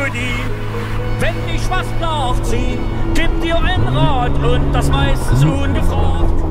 für die. Wenn ich was nachziehen, gibt ihr ein Rat und das meistens ungefragt.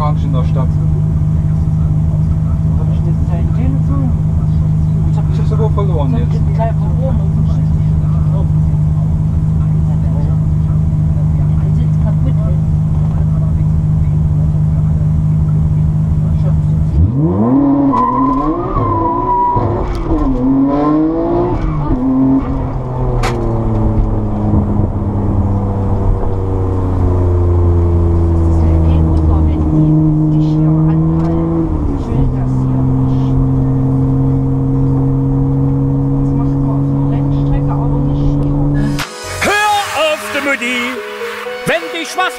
gar in der Stadt. Ich habe sogar verloren jetzt.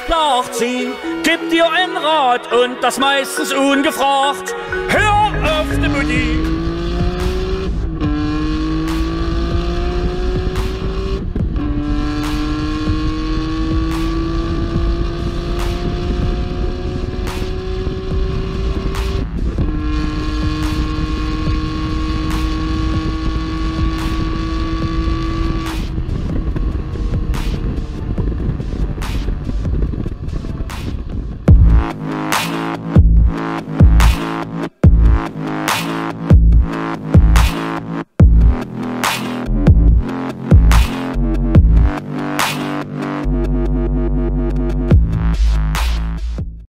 Bauch ziehen, gibt dir ein Rat und das meistens ungefragt. Hör auf die Musik.